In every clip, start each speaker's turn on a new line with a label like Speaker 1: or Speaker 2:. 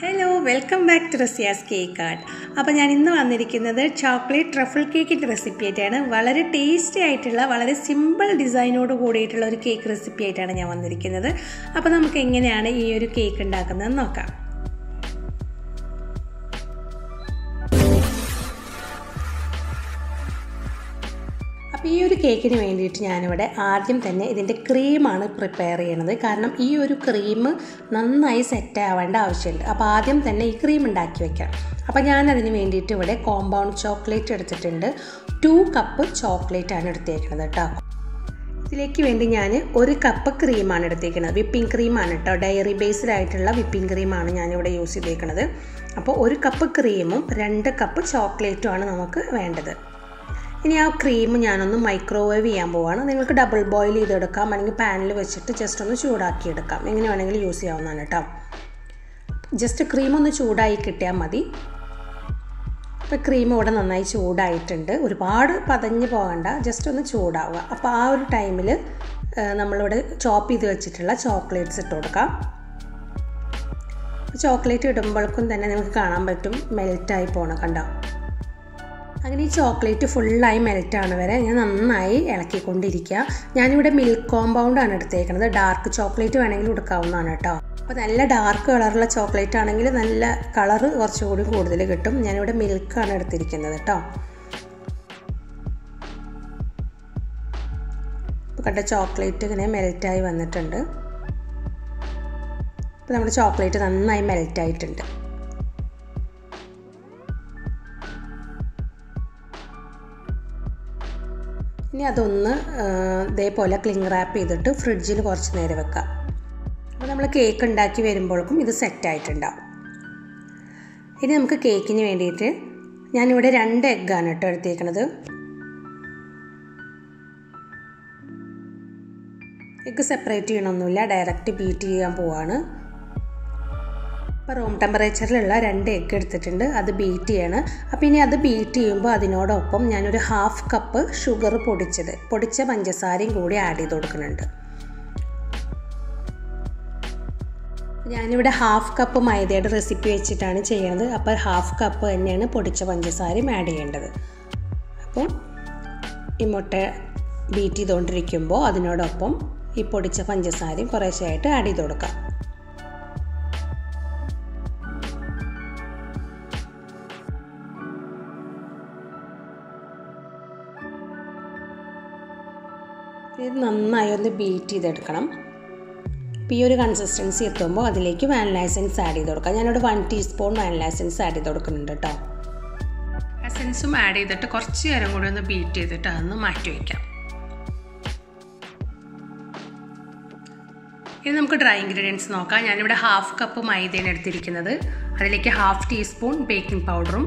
Speaker 1: Hello welcome back to Raziya's cake art അപ്പോൾ ഞാൻ ഇന്ന് വന്നിരിക്കുന്നത് ചോക്ലേറ്റ് ട്രഫിൾ കേക്കിന്റെ റെസിപ്പി ആയിട്ടാണ്. വളരെ ടേസ്റ്റി ആയിട്ടുള്ള വളരെ സിമ്പിൾ ഡിസൈനോട് കൂടിയിട്ടുള്ള ഒരു കേക്ക് റെസിപ്പി ആയിട്ടാണ് ഞാൻ വന്നിരിക്കുന്നത്. അപ്പോൾ നമുക്ക് എങ്ങനെയാണ് ഈ ഒരു കേക്ക് ഉണ്ടാക്കുന്നതെന്ന് നോക്കാം. ഈ ഒരു കേക്കിന് വേണ്ടിയിട്ട് ഞാനിവിടെ ആദ്യം തന്നെ ഇതിന്റെ ക്രീമാണ് പ്രിപ്പയർ ചെയ്യണത്. കാരണം ഈ ഒരു ക്രീം നന്നായി സെറ്റ് ആവേണ്ട ആവശ്യമുണ്ട് അപ്പോൾ ആദ്യം തന്നെ ഈ ക്രീം ഉണ്ടാക്കി വെക്കാം. അപ്പോൾ ഞാൻ അതിന് വേണ്ടിയിട്ട് ഇവിടെ കോമ്പൗണ്ട് ചോക്ലേറ്റ് എടുത്തിട്ടുണ്ട്. ടു കപ്പ് ചോക്ലേറ്റ് ആണ് എടുത്തേക്കുന്നത് കേട്ടോ. ഇതിലേക്ക് വേണ്ടി ഞാൻ ഒരു കപ്പ് ക്രീമാണ് എടുത്തേക്കുന്നത് വിപ്പിംഗ് ക്രീമാണ് കേട്ടോ. ഡയറി ബേസ്ഡ് ആയിട്ടുള്ള വിപ്പിംഗ് ക്രീമാണ് ഞാനിവിടെ യൂസ് ചെയ്തേക്കുന്നത് അപ്പോൾ ഒരു കപ്പ് ക്രീമും രണ്ട് കപ്പ് ചോക്ലേറ്റുമാണ് നമുക്ക് വേണ്ടത്. ഇനി ആ ക്രീം ഞാനൊന്ന് മൈക്രോവേവ് ചെയ്യാൻ പോവാണ്. നിങ്ങൾക്ക് ഡബിൾ ബോയിൽ ചെയ്തെടുക്കാം. അല്ലെങ്കിൽ പാനിൽ വെച്ചിട്ട് ജസ്റ്റ് ഒന്ന് ചൂടാക്കി എടുക്കാം എങ്ങനെ വേണമെങ്കിലും യൂസ് ചെയ്യാവുന്നതാണ് കേട്ടോ ജസ്റ്റ് ക്രീം ഒന്ന് ചൂടായി കിട്ടിയാൽ മതി. ഇപ്പോൾ ക്രീം ഇവിടെ നന്നായി ചൂടായിട്ടുണ്ട്. ഒരുപാട് പതഞ്ഞ് പോകണ്ട. ജസ്റ്റ് ഒന്ന് ചൂടാവുക. അപ്പോൾ ആ ഒരു ടൈമിൽ നമ്മളിവിടെ ചോപ്പ് ചെയ്ത് വെച്ചിട്ടുള്ള ചോക്ലേറ്റ്സ് ഇട്ട് കൊടുക്കാം. ചോക്ലേറ്റ് ഇടുമ്പോഴേക്കും തന്നെ നിങ്ങൾക്ക് കാണാൻ പറ്റും. മെൽറ്റായി പോകണം കണ്ടോ. അങ്ങനെ ഈ ചോക്ലേറ്റ് ഫുള്ളായി മെൽറ്റാണ് വരെ. ഞാൻ നന്നായി ഇളക്കിക്കൊണ്ടിരിക്കുക. ഞാനിവിടെ മിൽക്ക് കോമ്പൗണ്ട് ആണ് എടുത്തേക്കുന്നത് ഡാർക്ക് ചോക്ലേറ്റ് വേണമെങ്കിൽ എടുക്കാവുന്നതാണ് കേട്ടോ. അപ്പോൾ നല്ല ഡാർക്ക് കളറുള്ള ചോക്ലേറ്റ് ആണെങ്കിൽ നല്ല കളറ് കുറച്ചുകൂടി കൂടുതൽ കിട്ടും. ഞാനിവിടെ മിൽക്കാണ് എടുത്തിരിക്കുന്നത് കേട്ടോ. ഇപ്പോൾ കണ്ട ചോക്ലേറ്റ് ഇങ്ങനെ മെൽറ്റായി വന്നിട്ടുണ്ട്. ഇപ്പോൾ നമ്മുടെ ചോക്ലേറ്റ് നന്നായി മെൽറ്റായിട്ടുണ്ട്. ഇനി അതൊന്ന് ഇതേപോലെ ക്ലിങ് റാപ്പ് ചെയ്തിട്ട് ഫ്രിഡ്ജിൽ കുറച്ച് നേരം വെക്കാം. അപ്പോൾ നമ്മൾ കേക്ക് ഉണ്ടാക്കി വരുമ്പോഴേക്കും ഇത് സെറ്റായിട്ടുണ്ടാവും ഇനി നമുക്ക് കേക്കിന് വേണ്ടിയിട്ട് ഞാനിവിടെ രണ്ട് എഗ്ഗാണ് കേട്ടോ എടുത്തേക്കണത് എഗ്ഗ് സെപ്പറേറ്റ് ചെയ്യണമൊന്നുമില്ല ഡയറക്റ്റ് ബീറ്റ് ചെയ്യാൻ പോവാണ്. ഇപ്പോൾ റൂം ടെമ്പറേച്ചറിലുള്ള രണ്ട് എഗ്ഗ് എടുത്തിട്ടുണ്ട്. അത് ബീറ്റ് ചെയ്യണം. അപ്പോൾ ഇനി അത് ബീറ്റ് ചെയ്യുമ്പോൾ അതിനോടൊപ്പം ഞാനൊരു ഹാഫ് കപ്പ് ഷുഗർ പൊടിച്ചത്. പൊടിച്ച പഞ്ചസാരയും കൂടി ആഡ് ചെയ്ത് കൊടുക്കുന്നുണ്ട്. ഞാനിവിടെ ഹാഫ് കപ്പ് മൈദയുടെ റെസിപ്പി വെച്ചിട്ടാണ് ചെയ്യുന്നത് അപ്പോൾ ഹാഫ് കപ്പ് തന്നെയാണ് പൊടിച്ച പഞ്ചസാരയും ആഡ് ചെയ്യേണ്ടത്. അപ്പോൾ ഈ മുട്ട ബീറ്റ് ചെയ്തുകൊണ്ടിരിക്കുമ്പോൾ അതിനോടൊപ്പം ഈ പൊടിച്ച പഞ്ചസാരയും കുറേശ്ശെയായിട്ട് ആഡ് ചെയ്ത് കൊടുക്കാം. നന്നായി ഒന്ന് ബീറ്റ് ചെയ്തെടുക്കണം. ഇപ്പോൾ ഈ ഒരു കൺസിസ്റ്റൻസി എത്തുമ്പോൾ അതിലേക്ക് വാനില എസൻസ് ആഡ് ചെയ്ത് കൊടുക്കാം. ഞാനിവിടെ one teaspoon vanilla essence add ചെയ്ത് കൊടുക്കുന്നുണ്ട് കേട്ടോ എസൻസും ആഡ് ചെയ്തിട്ട് കുറച്ച് നേരം കൂടി ഒന്ന് ബീറ്റ് ചെയ്തിട്ട് അതൊന്ന് മാറ്റി വയ്ക്കാം ഇനി നമുക്ക് ഡ്രൈ ഇൻഗ്രീഡിയൻസ് നോക്കാം. ഞാനിവിടെ ഹാഫ് കപ്പ് മൈദയാണ് എടുത്തിരിക്കുന്നത്. അതിലേക്ക് ഹാഫ് ടീസ്പൂൺ ബേക്കിംഗ് പൗഡറും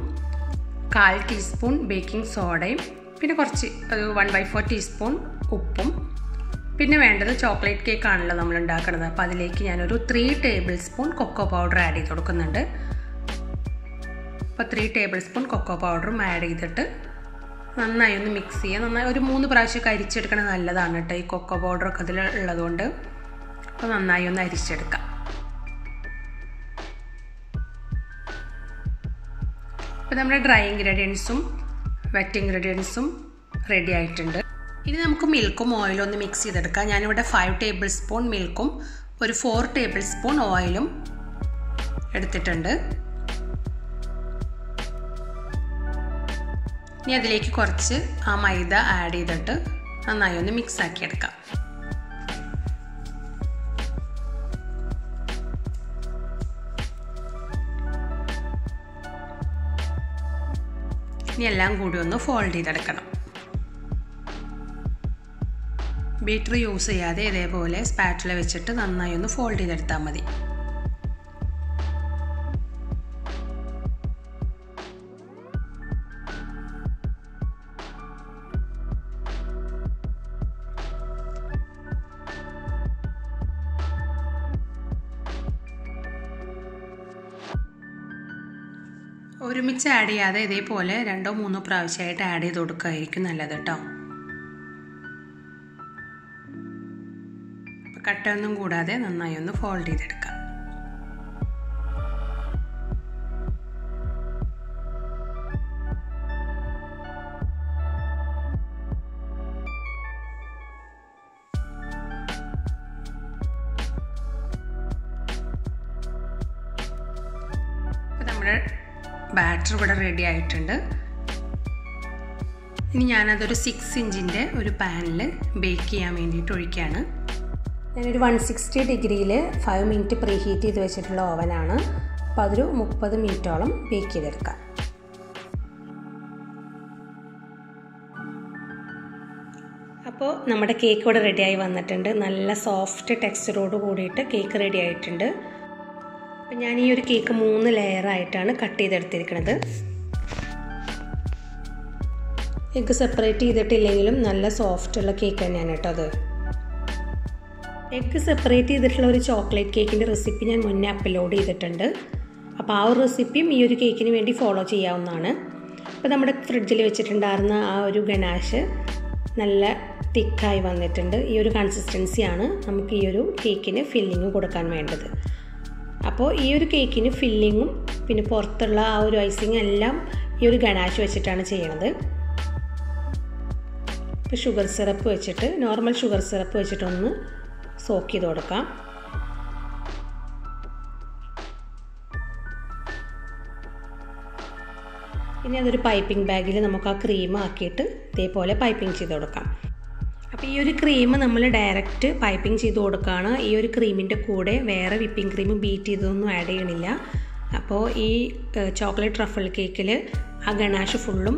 Speaker 1: കാൽ ടീസ്പൂൺ ബേക്കിംഗ് സോഡയും പിന്നെ കുറച്ച് ഒരു വൺ ബൈ ഫോർ ടീസ്പൂൺ ഉപ്പും പിന്നെ വേണ്ടത് ചോക്ലേറ്റ് കേക്ക് ആണല്ലോ നമ്മൾ ഉണ്ടാക്കുന്നത് അപ്പോൾ അതിലേക്ക് ഞാനൊരു three tablespoon cocoa powder add ചെയ്ത് കൊടുക്കുന്നുണ്ട്. അപ്പോൾ ത്രീ ടേബിൾ സ്പൂൺ കൊക്കോ പൗഡറും ആഡ് ചെയ്തിട്ട് നന്നായി ഒന്ന് മിക്സ് ചെയ്യുക നന്നായി ഒരു മൂന്ന് പ്രാവശ്യമൊക്കെ അരിച്ചെടുക്കണത് നല്ലതാണ് കേട്ടോ ഈ കൊക്കോ പൗഡറൊക്കെ അതിൽ ഉള്ളതുകൊണ്ട്. അപ്പോൾ നന്നായി ഒന്ന് അരിച്ചെടുക്കാം. അപ്പോൾ നമ്മുടെ ഡ്രൈ ഇൻഗ്രീഡിയൻസും വെറ്റ് ഇൻഗ്രീഡിയൻസും റെഡി ആയിട്ടുണ്ട്. ഇനി നമുക്ക് മിൽക്കും ഓയിലും ഒന്ന് മിക്സ് ചെയ്തെടുക്കാം. ഞാനിവിടെ ഫൈവ് ടേബിൾ സ്പൂൺ മിൽക്കും ഒരു ഫോർ ടേബിൾ സ്പൂൺ ഓയിലും എടുത്തിട്ടുണ്ട്. ഇനി അതിലേക്ക് കുറച്ച് ആ മൈദ ആഡ് ചെയ്തിട്ട് നന്നായി ഒന്ന് മിക്സ് ആക്കി എടുക്കാം. ഇനി എല്ലാം കൂടി ഒന്ന് ഫോൾഡ് ചെയ്തെടുക്കണം. ബീറ്റർ യൂസ് ചെയ്യാതെ ഇതേപോലെ സ്പാറ്റില വെച്ചിട്ട് നന്നായി ഒന്ന് ഫോൾഡ് ചെയ്തെടുത്താൽ മതി. ഒരുമിച്ച് ആഡ് ചെയ്യാതെ ഇതേപോലെ രണ്ടോ മൂന്നോ പ്രാവശ്യമായിട്ട് ആഡ് ചെയ്ത് കൊടുക്കുകയായിരിക്കും നല്ലത് കേട്ടോ. കട്ടൊന്നും കൂടാതെ നന്നായി ഒന്ന് ഫോൾഡ് ചെയ്തെടുക്കാം. നമ്മുടെ ബാറ്റർ ഇവിടെ റെഡി ആയിട്ടുണ്ട്. ഇനി ഞാനതൊരു സിക്സ് ഇഞ്ചിന്റെ ഒരു പാനിൽ ബേക്ക് ചെയ്യാൻ വേണ്ടിയിട്ട് ഒഴിക്കുകയാണ്. ഞാനൊരു വൺ സിക്സ്റ്റി ഡിഗ്രിയിൽ ഫൈവ് മിനിറ്റ് പ്രീ ഹീറ്റ് ചെയ്ത് വെച്ചിട്ടുള്ള ഓവനാണ് അപ്പോൾ അതൊരു മുപ്പത് മിനിറ്റോളം ബേക്ക് ചെയ്തെടുക്കാം. അപ്പോൾ നമ്മുടെ കേക്ക് ഇവിടെ റെഡിയായി വന്നിട്ടുണ്ട്. നല്ല സോഫ്റ്റ് ടെക്സ്ചറോട് കൂടിയിട്ട് കേക്ക് റെഡി ആയിട്ടുണ്ട്. അപ്പം ഞാൻ ഈ ഒരു കേക്ക് മൂന്ന് ലെയറായിട്ടാണ് കട്ട് ചെയ്തെടുത്തിരിക്കുന്നത് എഗ്ഗ് സെപ്പറേറ്റ് ചെയ്തിട്ടില്ലെങ്കിലും നല്ല സോഫ്റ്റുള്ള കേക്ക് തന്നെയാണ് കേട്ടോ അത്. എഗ്ഗ് സെപ്പറേറ്റ് ചെയ്തിട്ടുള്ള ഒരു ചോക്ലേറ്റ് കേക്കിന്റെ റെസിപ്പി ഞാൻ മുന്നേ അപ്ലോഡ് ചെയ്തിട്ടുണ്ട്. അപ്പോൾ ആ ഒരു റെസിപ്പിയും ഈ ഒരു കേക്കിന് വേണ്ടി ഫോളോ ചെയ്യാവുന്നതാണ്. അപ്പോൾ നമ്മുടെ ഫ്രിഡ്ജിൽ വെച്ചിട്ടുണ്ടായിരുന്ന ആ ഒരു ഗനാഷ് നല്ല തിക്കായി വന്നിട്ടുണ്ട്. ഈ ഒരു കൺസിസ്റ്റൻസിയാണ് നമുക്ക് ഈ ഒരു കേക്കിന് ഫില്ലിങ് കൊടുക്കാൻ വേണ്ടത്. അപ്പോൾ ഈ ഒരു കേക്കിന് ഫില്ലിങ്ങും പിന്നെ പുറത്തുള്ള ആ ഒരു ഐസിങ് എല്ലാം ഈ ഒരു ഗണാഷ് വെച്ചിട്ടാണ് ചെയ്യണത്. ഇപ്പോൾ ഷുഗർ സിറപ്പ് വെച്ചിട്ട് നോർമൽ ഷുഗർ സിറപ്പ് വെച്ചിട്ടൊന്ന് സോക്ക് ചെയ്ത് കൊടുക്കാം. ഇനി അതൊരു പൈപ്പിംഗ് ബാഗിൽ നമുക്ക് ആ ക്രീം ആക്കിയിട്ട് ഇതേപോലെ പൈപ്പിംഗ് ചെയ്ത് കൊടുക്കാം. അപ്പോൾ ഈ ഒരു ക്രീം നമ്മൾ ഡയറക്റ്റ് പൈപ്പിംഗ് ചെയ്ത് കൊടുക്കുകയാണ് ഈ ഒരു ക്രീമിന്റെ കൂടെ വേറെ വിപ്പിംഗ് ക്രീം ബീറ്റ് ചെയ്തൊന്നും ആഡ് ചെയ്യണില്ല. അപ്പോൾ ഈ ചോക്ലേറ്റ് ട്രഫിൾ കേക്കിൽ ആ ഗണാഷ് ഫുള്ളും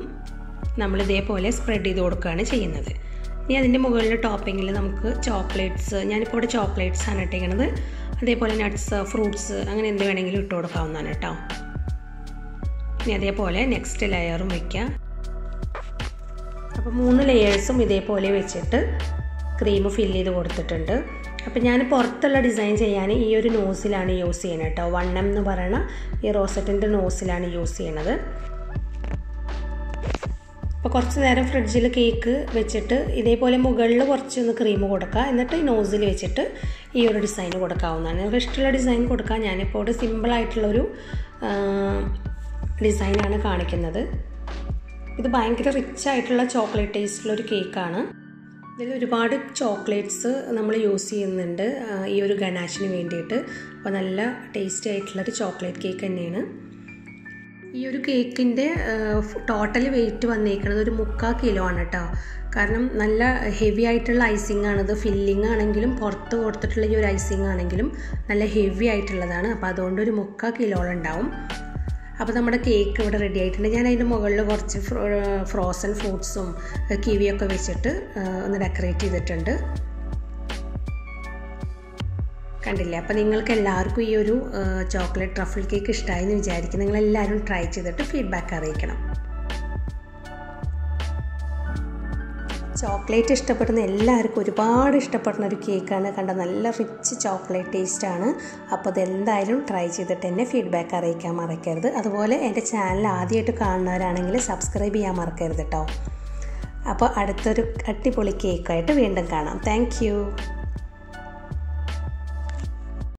Speaker 1: നമ്മൾ ഇതേപോലെ സ്പ്രെഡ് ചെയ്ത് കൊടുക്കുകയാണ് ചെയ്യുന്നത്. ഇനി അതിന്റെ മുകളിൽ ടോപ്പിങ്ങിൽ നമുക്ക് ചോക്ലേറ്റ്സ് ഞാനിപ്പോൾ ഇവിടെ ചോക്ലേറ്റ്സ് ആണ് ഇട്ടിരിക്കുന്നത് അതേപോലെ നട്ട്സ് ഫ്രൂട്ട്സ് അങ്ങനെ എന്ത് വേണമെങ്കിലും ഇട്ട് കൊടുക്കാവുന്നതാണ് കേട്ടോ. ഇനി അതേപോലെ നെക്സ്റ്റ് ലെയറും വയ്ക്കാം അപ്പോൾ മൂന്ന് ലെയേഴ്സും ഇതേപോലെ വെച്ചിട്ട് ക്രീം ഫില്ല് ചെയ്ത് കൊടുത്തിട്ടുണ്ട്. അപ്പോൾ ഞാൻ പുറത്തുള്ള ഡിസൈൻ ചെയ്യാൻ ഈ ഒരു നോസിലാണ് യൂസ് ചെയ്യുന്നത് കേട്ടോ. എം എന്ന് പറയുന്ന ഈ റോസറ്റിന്റെ നോസിലാണ് യൂസ് ചെയ്യണത്. അപ്പോൾ കുറച്ച് നേരം ഫ്രിഡ്ജിൽ കേക്ക് വെച്ചിട്ട് ഇതേപോലെ മുകളിൽ കുറച്ചൊന്ന് ക്രീം കൊടുക്കുക എന്നിട്ട് നോസിൽ വെച്ചിട്ട് ഈ ഒരു ഡിസൈൻ കൊടുക്കാവുന്നതാണ്. നിങ്ങൾക്ക് ഇഷ്ടമുള്ള ഡിസൈൻ കൊടുക്കുക ഞാനിപ്പോൾ ഇവിടെ സിമ്പിളായിട്ടുള്ളൊരു ഡിസൈനാണ് കാണിക്കുന്നത്. ഇത് ഭയങ്കര റിച്ച് ആയിട്ടുള്ള ചോക്ലേറ്റ് ടേസ്റ്റുള്ള ഒരു കേക്കാണ് ഇതിൽ ഒരുപാട് ചോക്ലേറ്റ്സ് നമ്മൾ യൂസ് ചെയ്യുന്നുണ്ട് ഈ ഒരു ഗണാഷിന് വേണ്ടിയിട്ട്. അപ്പോൾ നല്ല ടേസ്റ്റി ആയിട്ടുള്ളൊരു ചോക്ലേറ്റ് കേക്ക് തന്നെയാണ്. ഈ ഒരു കേക്കിന്റെ ടോട്ടൽ വെയിറ്റ് വന്നേക്കുന്നത് ഒരു മുക്കാൽ കിലോ ആണ് കേട്ടോ കാരണം നല്ല ഹെവി ആയിട്ടുള്ള ഐസിങ് ആണിത് ഫില്ലിംഗ് ആണെങ്കിലും പുറത്ത് കൊടുത്തിട്ടുള്ള ഈ ഒരു ഐസിങ് ആണെങ്കിലും നല്ല ഹെവി ആയിട്ടുള്ളതാണ്. അപ്പോൾ അതുകൊണ്ട് ഒരു മുക്കാൽ കിലോളം ഉണ്ടാവും. അപ്പോൾ നമ്മുടെ കേക്ക് ഇവിടെ റെഡി ആയിട്ടുണ്ട്. ഞാൻ അതിന്റെ മുകളിൽ കുറച്ച് ഫ്രോസൺ ഫ്രൂട്ട്സും കിവിയൊക്കെ വെച്ചിട്ട് ഒന്ന് ഡെക്കറേറ്റ് ചെയ്തിട്ടുണ്ട്. കണ്ടില്ലേ? അപ്പോൾ നിങ്ങൾക്ക് എല്ലാവർക്കും ഈ ഒരു ചോക്ലേറ്റ് ട്രഫിൾ കേക്ക് ഇഷ്ടമായി എന്ന് വിചാരിക്കും. നിങ്ങളെല്ലാവരും ട്രൈ ചെയ്തിട്ട് ഫീഡ്ബാക്ക് അറിയിക്കണം. ചോക്ലേറ്റ് ഇഷ്ടപ്പെടുന്ന എല്ലാവർക്കും ഒരുപാട് ഇഷ്ടപ്പെടുന്ന ഒരു കേക്കാണ്. കണ്ട നല്ല റിച്ച് ചോക്ലേറ്റ് ടേസ്റ്റാണ് അപ്പോൾ അതെന്തായാലും ട്രൈ ചെയ്തിട്ട് എന്നെ ഫീഡ്ബാക്ക് അറിയിക്കാൻ മറക്കരുത്. അതുപോലെ എന്റെ ചാനൽ ആദ്യമായിട്ട് കാണുന്നവരാണെങ്കിൽ സബ്സ്ക്രൈബ് ചെയ്യാൻ മറക്കരുത് കേട്ടോ അപ്പോൾ അടുത്തൊരു അടിപൊളി കേക്കായിട്ട് വീണ്ടും കാണാം. താങ്ക്